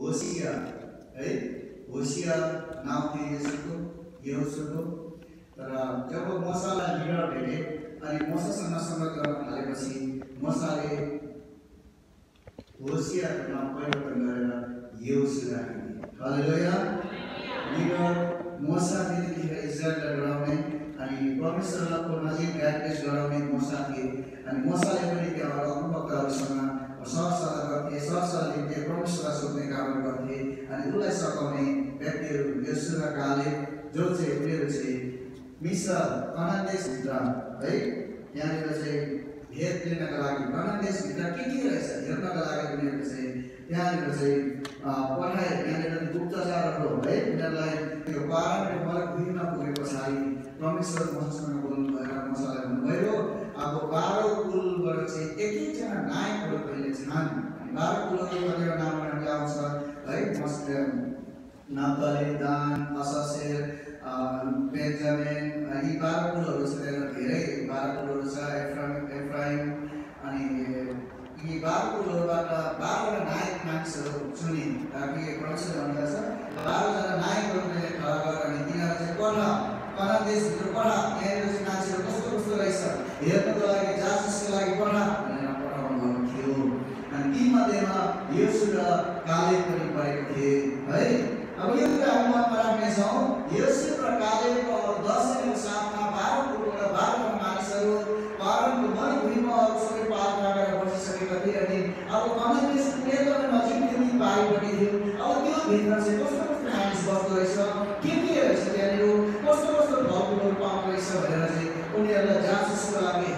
होसिया है होसिया नाम थियो यसको यहोसुको तर जब मसालाई लिडर भेटे अनि मसासँग सङ्गत गर्न थालेपछि मसाले। होसियाको नाम परिवर्तन गरेर यहोसु राखिदिए हालेलुया। लिडर मसा त्यतिखेर इजरायललाई डराउने अनि परमेश्वरको नजिक एड्रेस गराउने मसा थिए अनि मसाले पनि त्यहाँ अनुभक्तहरूसँग सरसल्लाह गर्थे सरसल्लाह लिन्थे परमेश्वरलाई सोध्ने काम गर्थे अनि उसलाई सघाउने व्यक्तिहरू र काले जो चाहिँ उनीहरू चाहिँ मिश्र कनान देशभित्र है? यहाँनिर चाहिँ भेद लिनका लागि कनान देशभित्र के के रहेछ हेर्नका लागि उनीहरू चाहिँ त्यहाँनिर चाहिँ पठाए। त्यहाँनिर गुप्तचारहरू है? उनीहरूलाई त्यो पारणको फरक भुइँमा पुगे पछाडि परमेश्वर मसँग बोल्नु भएर बाह्र कुलहरू कतिवटा नामहरू आउँछ है मस नप्तली दान अससेर बेन्जामिन यी बाह्र कुलहरू छ त्यहाँ धेरै बाह्र कुलहरू छ एफ्राइम एफ्राइम अनि यी बाह्र कुलहरूबाट बाह्रवटा नायक मानिसहरू चुने ताकि परमेश्वर भन्दछ बाह्रजना नायकहरूले खडा गरेर अनि तिनीहरू चाहिँ पढ कना देशभित्र पढ यहाँनिर चाहिँ मान्छेहरू कस्तो कस्तो रहेछ हेर्नको लागि जासुसको लागि पढ भनेर पठाउनु भएको थियो अनि तीमध्येमा यसु र काले पनि पढेको थिए है? अब यो कुरा हामी मनमा राख्नेछौँ यसु र कालेको दसैँको साथमा बाह्र मानिसहरू पारणको अरू सबै पार गरेर बसिसकेका थिए अनि अब कमान देश एकदमै नजिक थियो। अब त्यो भित्र चाहिँ कस्तो कस्तो मानिस बस्दो रहेछ? के के रहेछ कस्तो कस्तो पाउँदो रहेछ भनेर चाहिँ उनीहरूलाई हेर्नको लागि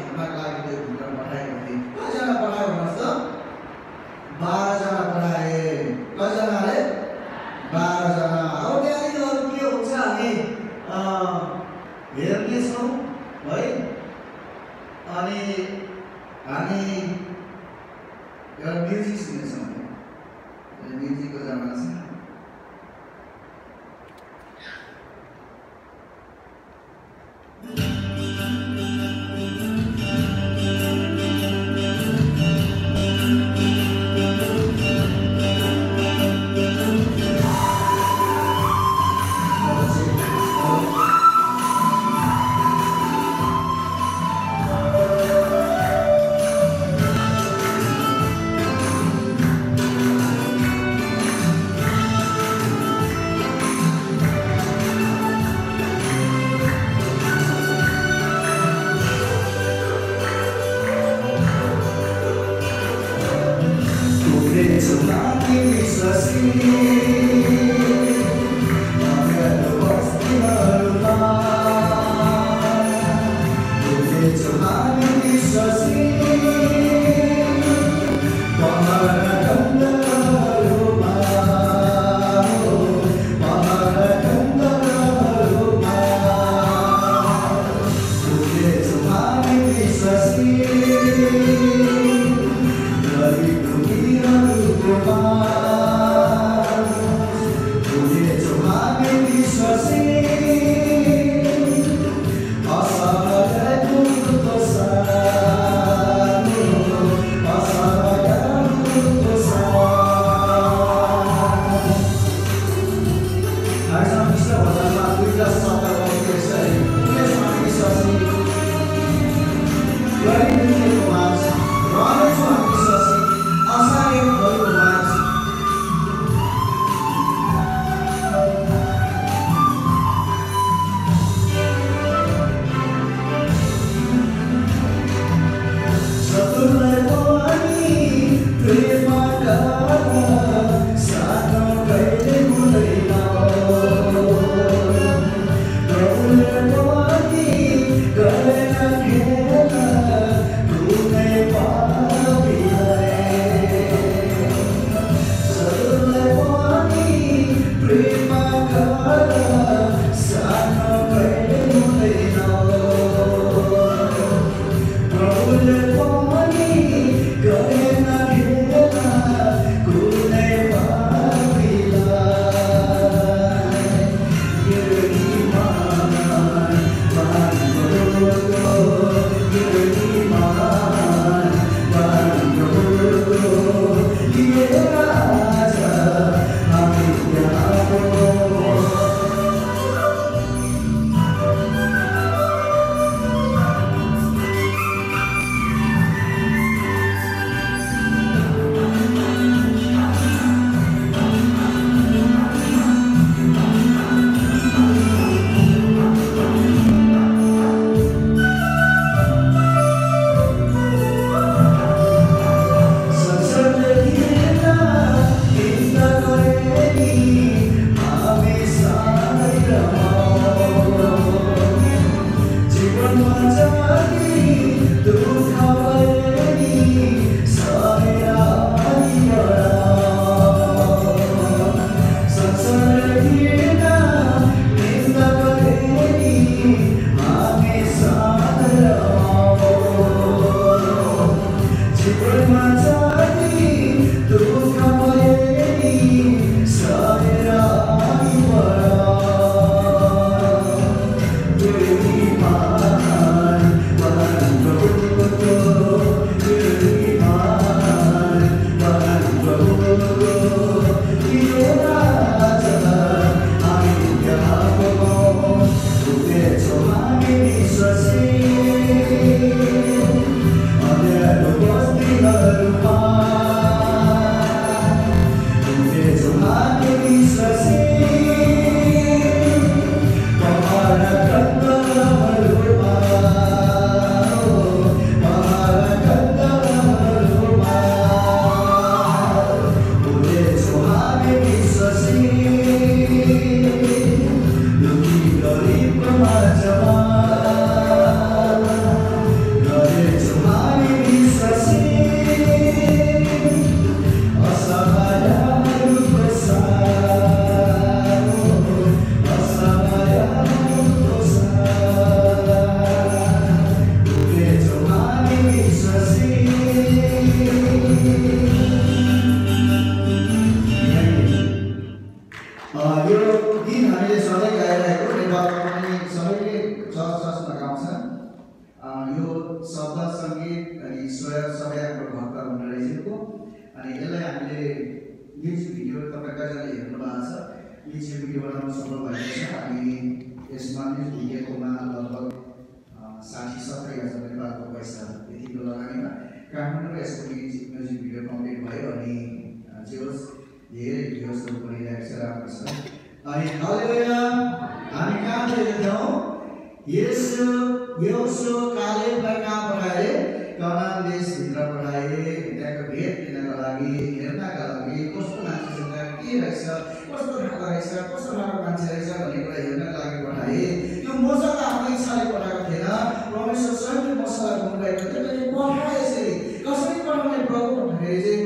see. भिडियो तपाईँ कहिले हेर्नु भएको छ यी छिमेकी भिडियो बनाउन सफल भएको छ। अनि यसमा नै भिडियोकोमा लगभग साठी सत्तरी हजार नेपालको पैसा यतिको लगानीमा काठमाडौँमा यसको म्युजिक भिडियो कम्प्लिट भयो अनि जे होस् धेरै भिडियोजहरू बनिरहेको छ राम्रो छ। अनि हामी कहाँ देख्दैछौँ यसो यसो काले कहाँ पढाए? कहाँ देशभित्र पढाए। त्यहाँको भेट दिनको लागि हेर्नका के रहेछ? कस्तो खालको रहेछ? कस्तो खालको मान्छे रहेछ भन्ने कुरा हेर्न लागि पठाएँ त्यो त आफ्नो इच्छाले पठाएको थिएन। परमेश्वर स्वयंले मसँग भन्नुभएको थियो। त्यसले पठाए यसरी। कसरी पठाउने प्रभु भन्दाखेरि चाहिँ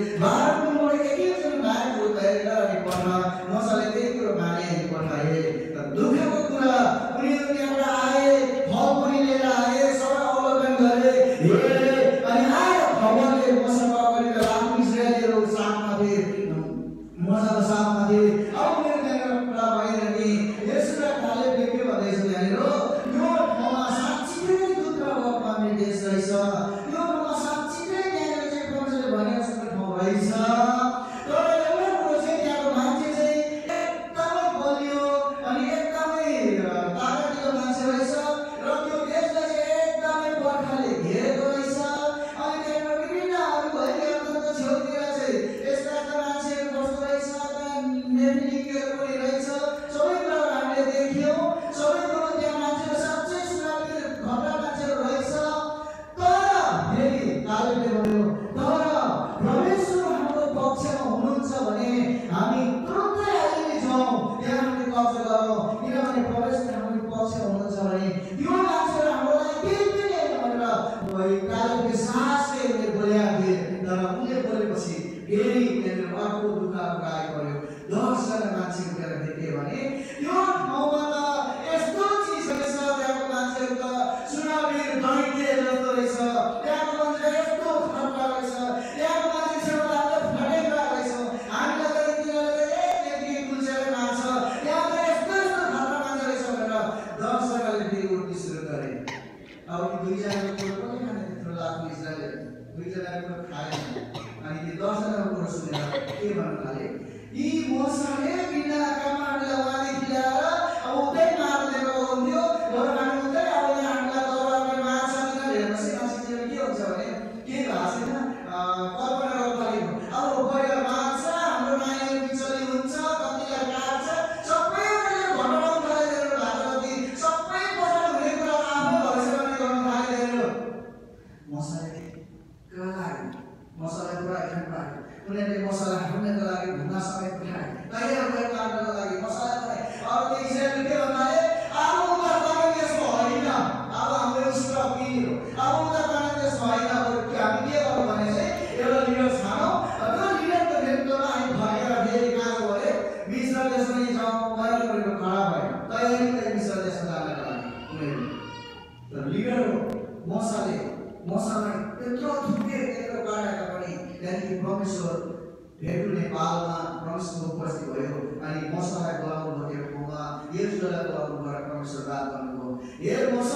ಪರಿಶುದ್ಧರ ಪರಮಾತ್ಮನ ಸರ್ದಾರ ಬಂದು ಏ ಮೋಸ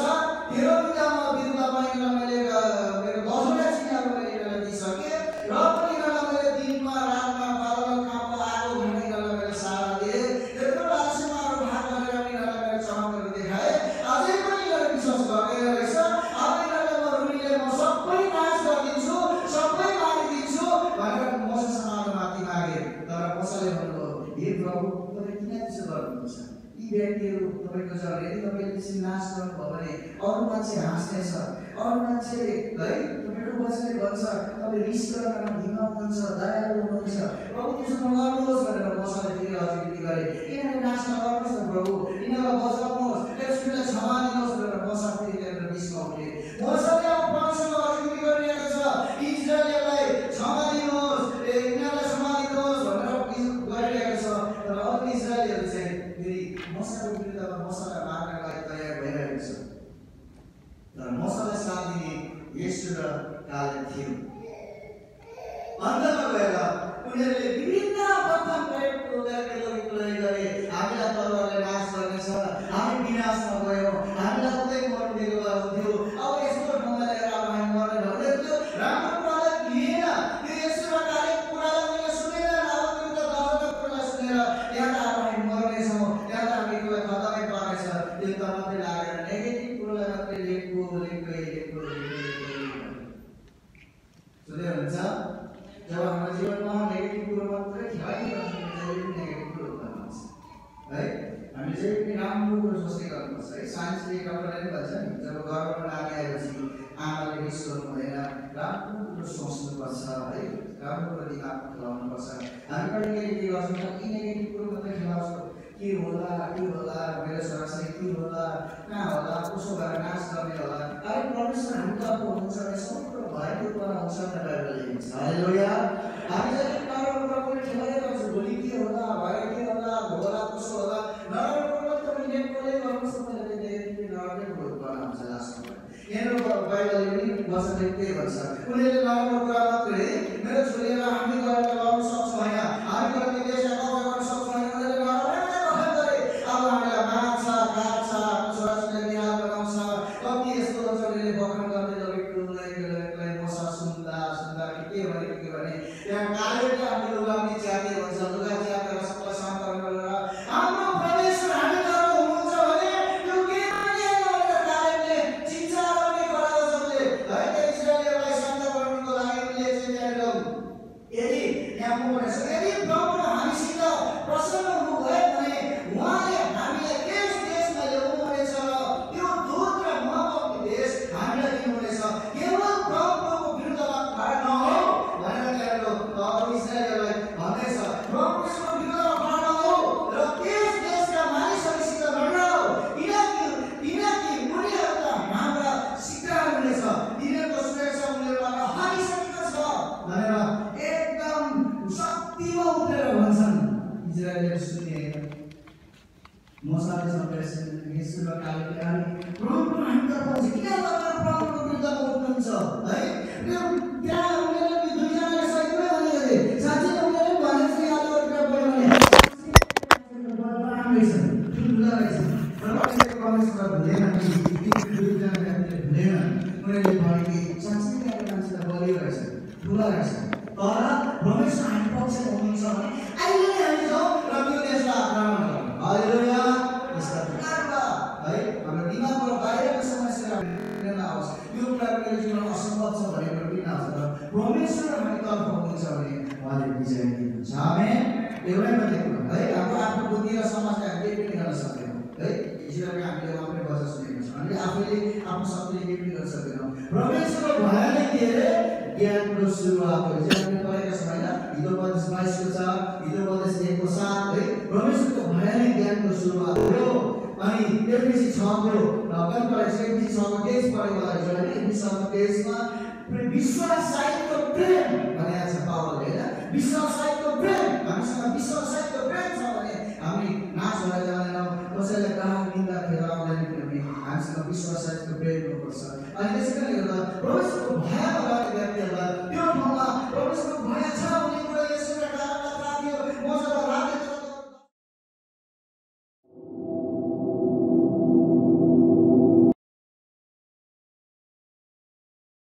ಇರೋ ನಮ್ಮ ಬಿಂದ ಮಹಿಳೆ ಮೇಲೆ छ यदि तपाईँले त्यसरी गर्नुभयो भने अरू मान्छे हाँस्नेछ अरू मान्छे है तपाईँको वचनले भन्छ तपाईँ रिस गर्नमा ढिमा हुनुहुन्छ दयालु हुनुहुन्छ प्रभु त्यसो नगर्नुहोस् भनेर मसाले फेरि अझ विनती गरे। यिनीहरू नाश नगर्नुहोस् न प्रभु यिनीहरूलाई बचाउनुहोस् यसलाई क्षमा दिनुहोस् भनेर मसा फेरि त्यहाँनिर रिसमा उठे मसाले र काले थियो अन्तमा गएर उनीहरूले विभिन्न प्रथम प्रयोग प्रयोग गरे हामीलाई तरवारले नाश गर्नेछ हामी विनाशमा गयौँ हामीलाई उतै मर्नु दिएको अब यस्तो ठाउँमा ल्याएर अब हामी मर्ने भने त्यो राम्रो कुरालाई लिएन त्यो यस्तो काले कुरालाई मैले सुनेन अब त्यो त दसवटा कुरालाई सुनेर यहाँ त अब हामी मर्नेछौँ यहाँ त हामी कुरो खतमै पर्नेछ त मात्रै लागेर नेगेटिभ कुरोलाई मात्रै लेखो लेखो लेखो सुन्दै हुनुहुन्छ जब हाम्रो जीवनमा नेगेटिभ कुरो मात्रै पनि नेगेटिभ कुरो है हामीले जहिले पनि राम्रो कुरो सोच्ने गर्नुपर्छ है साइन्सले डक्टरले पनि भन्छ नि जब गर्भमा नानी आमाले रिस गर्नु राम्रो कुरो सोच्नुपर्छ है राम्रो कुरो खेलाउनुपर्छ हामी कहिले के गर्छौँ के होला के होला मेरो छोराछोरी के होला कहाँ होला कसो भएर नाश गर्ने होला। अरे परमेश्वर हामी तर्फ हुनुहुन्छ भने सबै भएको कुरा हुन्छ भनेर के होला के होला कसो होला हुन्छ उनीहरूले नराम्रो कुरा मात्रै मेरो छोरीलाई हामी गएर लगाउन सक्छौँ होइन। नआओस् यो कुरा मेरो जीवनमा असम्भव छ भने पनि नआउँछ परमेश्वर हामी तर्फ हुनुहुन्छ भने उहाँले विजय दिनुहुन्छ। आमेन। एउटै मात्रै कुरा है हाम्रो आफ्नो बुद्धि र समाजले हामी केही पनि गर्न सक्दैनौँ है? इजरायलले हामीले उहाँकै वचन सुनेको छ हामीले आफैले आफ्नो शक्तिले केही पनि गर्न सक्दैनौँ परमेश्वरको भनाइले के अरे? ज्ञानको सुरुवात हो। चाहिँ हामीले पढेका छौँ होइन? हिजोपदेश बाइसको छ हिजोपदेश एकको सात है? परमेश्वरको भयानक ज्ञानको सुरुवात हो। अनि एमबिसी छ मेरो कति परेको छ एमबिसी छमा लागि छ होइन एमबिसी छमा विश्वास विश्व साहित्य प्रेम भनेको छ पावरले होइन? विश्वास साहित्य प्रेम हामीसँग विश्वास साहित्य प्रेम छ भने हामी नाच हुन जाँदैनौँ। कसैलाई निन्दा निन्दाखेरि आउँदैन किनभने हामीसँग विश्वास साहित्य प्रेम हुनुपर्छ। अनि त्यसै कारणले गर्दा प्रवेशको भया भएको व्यक्तिहरूलाई त्यो ठाउँमा प्रवेशको भया छ भने